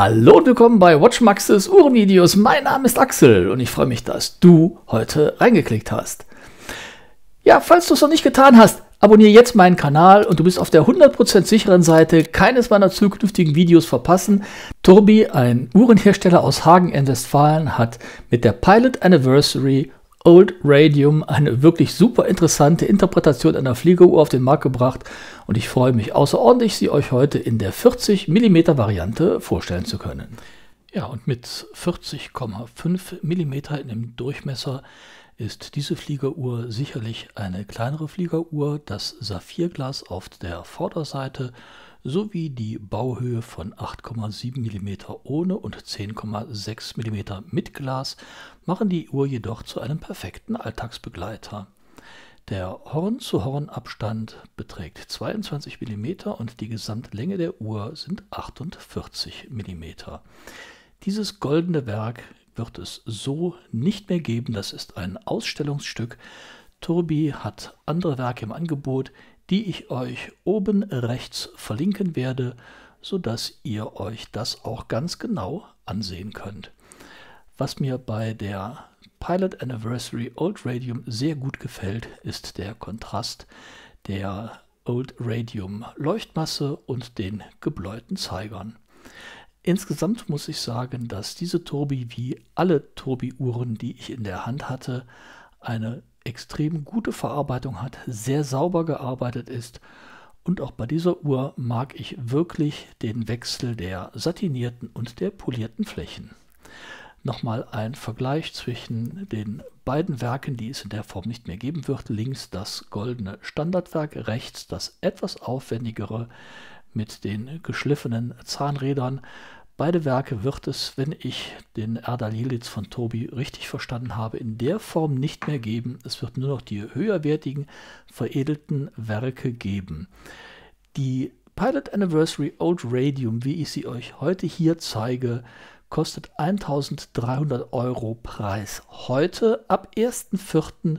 Hallo und willkommen bei WatchMaxes Uhrenvideos. Mein Name ist Axel und ich freue mich, dass du heute reingeklickt hast. Ja, falls du es noch nicht getan hast, abonniere jetzt meinen Kanal und du bist auf der 100% sicheren Seite, keines meiner zukünftigen Videos verpassen. Turbi, ein Uhrenhersteller aus Hagen in Westfalen, hat mit der Pilot Anniversary Old Radium eine wirklich super interessante Interpretation einer Fliegeruhr auf den Markt gebracht und ich freue mich außerordentlich, sie euch heute in der 40 mm Variante vorstellen zu können. Ja, und mit 40,5 mm in dem Durchmesser ist diese Fliegeruhr sicherlich eine kleinere Fliegeruhr. Das Saphirglas auf der Vorderseite sowie die Bauhöhe von 8,7 mm ohne und 10,6 mm mit Glas machen die Uhr jedoch zu einem perfekten Alltagsbegleiter. Der Horn-zu-Horn-Abstand beträgt 22 mm und die Gesamtlänge der Uhr sind 48 mm. Dieses goldene Werk wird es so nicht mehr geben, das ist ein Ausstellungsstück. Turbi hat andere Werke im Angebot, die ich euch oben rechts verlinken werde, sodass ihr euch das auch ganz genau ansehen könnt. Was mir bei der Pilot Anniversary Old Radium sehr gut gefällt, ist der Kontrast der Old Radium Leuchtmasse und den gebläuten Zeigern. Insgesamt muss ich sagen, dass diese Turbi wie alle Turbi-Uhren, die ich in der Hand hatte, eine extrem gute Verarbeitung hat, sehr sauber gearbeitet ist und auch bei dieser Uhr mag ich wirklich den Wechsel der satinierten und der polierten Flächen. Nochmal ein Vergleich zwischen den beiden Werken, die es in der Form nicht mehr geben wird. Links das goldene Standardwerk, rechts das etwas aufwendigere mit den geschliffenen Zahnrädern. Beide Werke wird es, wenn ich den Erdal Jelitz von Tobi richtig verstanden habe, in der Form nicht mehr geben. Es wird nur noch die höherwertigen, veredelten Werke geben. Die Pilot Anniversary Old Radium, wie ich sie euch heute hier zeige, kostet 1300 Euro Preis. Heute, ab 1.4.,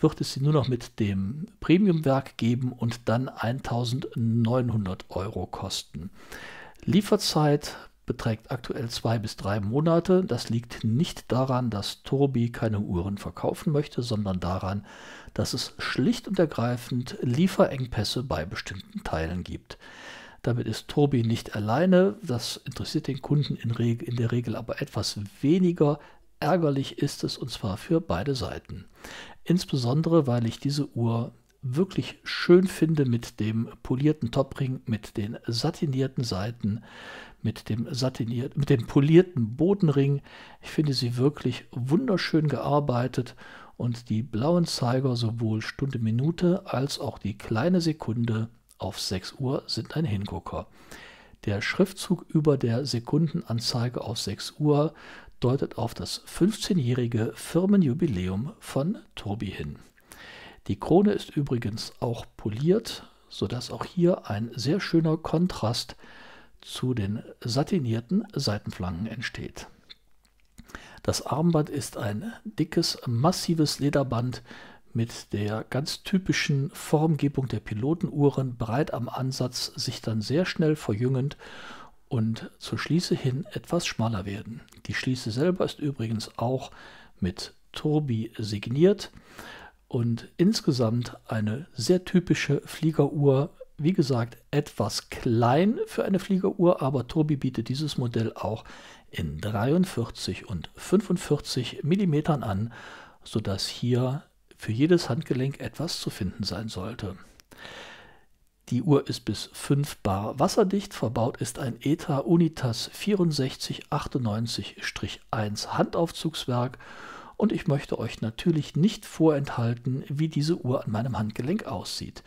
wird es sie nur noch mit dem Premiumwerk geben und dann 1900 Euro kosten. Lieferzeit beträgt aktuell zwei bis drei Monate. Das liegt nicht daran, dass Turbi keine Uhren verkaufen möchte, sondern daran, dass es schlicht und ergreifend Lieferengpässe bei bestimmten Teilen gibt. Damit ist Turbi nicht alleine. Das interessiert den Kunden in, in der Regel aber etwas weniger. Ärgerlich ist es und zwar für beide Seiten. Insbesondere, weil ich diese Uhr wirklich schön finde mit dem polierten Topring, mit den satinierten Seiten, mit dem satiniert, mit dem polierten Bodenring. Ich finde sie wirklich wunderschön gearbeitet und die blauen Zeiger sowohl Stunde Minute als auch die kleine Sekunde auf 6 Uhr sind ein Hingucker. Der Schriftzug über der Sekundenanzeige auf 6 Uhr deutet auf das 15-jährige Firmenjubiläum von Turbi hin. Die Krone ist übrigens auch poliert, sodass auch hier ein sehr schöner Kontrast zu den satinierten Seitenflanken entsteht. Das Armband ist ein dickes, massives Lederband mit der ganz typischen Formgebung der Pilotenuhren, breit am Ansatz, sich dann sehr schnell verjüngend und zur Schließe hin etwas schmaler werden. Die Schließe selber ist übrigens auch mit Turbi signiert und insgesamt eine sehr typische Fliegeruhr. Wie gesagt, etwas klein für eine Fliegeruhr, aber Tobi bietet dieses Modell auch in 43 und 45 mm an, sodass hier für jedes Handgelenk etwas zu finden sein sollte. Die Uhr ist bis 5 bar wasserdicht. Verbaut ist ein ETA Unitas 6498-1 Handaufzugswerk und ich möchte euch natürlich nicht vorenthalten, wie diese Uhr an meinem Handgelenk aussieht.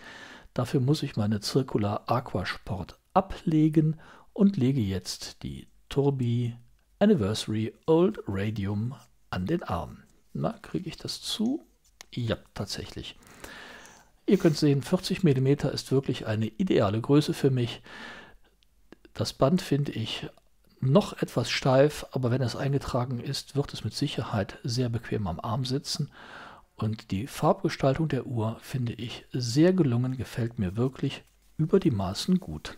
Dafür muss ich meine Circular Aquasport ablegen und lege jetzt die Turbi Anniversary Old Radium an den Arm. Na, kriege ich das zu? Ja, tatsächlich. Ihr könnt sehen, 40 mm ist wirklich eine ideale Größe für mich. Das Band finde ich noch etwas steif, aber wenn es eingetragen ist, wird es mit Sicherheit sehr bequem am Arm sitzen. Und die Farbgestaltung der Uhr finde ich sehr gelungen, gefällt mir wirklich über die Maßen gut.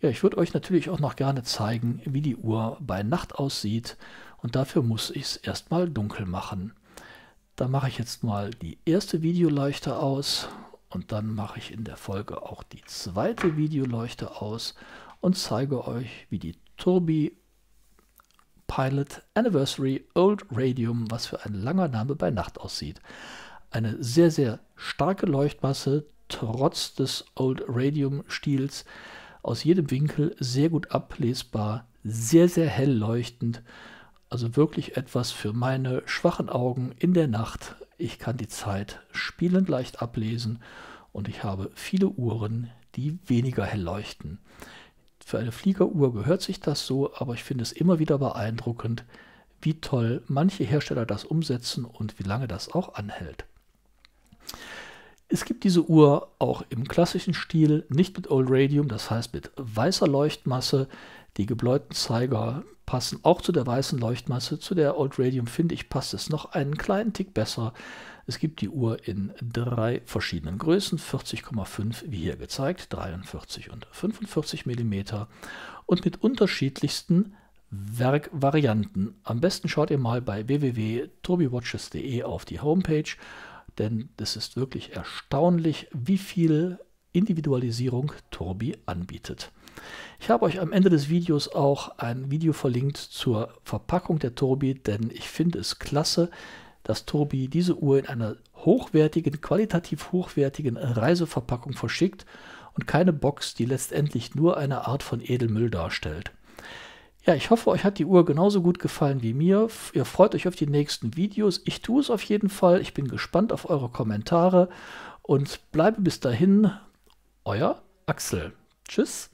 Ja, ich würde euch natürlich auch noch gerne zeigen, wie die Uhr bei Nacht aussieht und dafür muss ich es erstmal dunkel machen. Da mache ich jetzt mal die erste Videoleuchte aus und dann mache ich in der Folge auch die zweite Videoleuchte aus und zeige euch, wie die Turbi Pilot Anniversary Old Radium, was für ein langer Name bei Nacht aussieht. Eine sehr, sehr starke Leuchtmasse, trotz des Old Radium Stils, aus jedem Winkel sehr gut ablesbar, sehr, sehr hell leuchtend. Also wirklich etwas für meine schwachen Augen in der Nacht. Ich kann die Zeit spielend leicht ablesen und ich habe viele Uhren, die weniger hell leuchten. Für eine Fliegeruhr gehört sich das so, aber ich finde es immer wieder beeindruckend, wie toll manche Hersteller das umsetzen und wie lange das auch anhält. Es gibt diese Uhr auch im klassischen Stil, nicht mit Old Radium, das heißt mit weißer Leuchtmasse. Die gebläuten Zeiger passen auch zu der weißen Leuchtmasse. Zu der Old Radium finde ich passt es noch einen kleinen Tick besser. Es gibt die Uhr in drei verschiedenen Größen, 40,5 wie hier gezeigt, 43 und 45 mm und mit unterschiedlichsten Werkvarianten. Am besten schaut ihr mal bei www.turbiwatches.de auf die Homepage denn es ist wirklich erstaunlich, wie viel Individualisierung Turbi anbietet. Ich habe euch am Ende des Videos auch ein Video verlinkt zur Verpackung der Turbi, denn ich finde es klasse, dass Turbi diese Uhr in einer hochwertigen, qualitativ hochwertigen Reiseverpackung verschickt und keine Box, die letztendlich nur eine Art von Edelmüll darstellt. Ja, ich hoffe, euch hat die Uhr genauso gut gefallen wie mir. Ihr freut euch auf die nächsten Videos. Ich tue es auf jeden Fall. Ich bin gespannt auf eure Kommentare und bleibe bis dahin euer Axel. Tschüss.